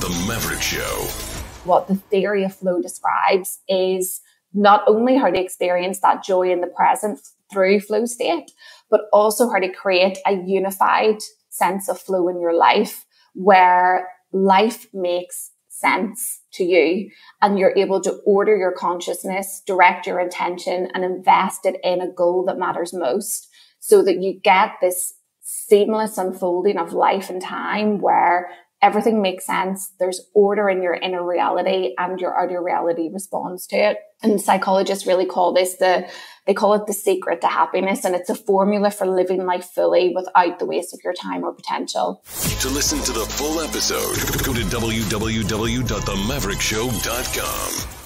The Maverick Show. What the theory of flow describes is not only how to experience that joy in the present through flow state, but also how to create a unified sense of flow in your life where life makes sense to you and you're able to order your consciousness, direct your intention and invest it in a goal that matters most so that you get this seamless unfolding of life and time where everything makes sense. There's order in your inner reality and your outer reality responds to it. And psychologists really call this the, they call it the secret to happiness. And it's a formula for living life fully without the waste of your time or potential. To listen to the full episode, go to www.themaverickshow.com.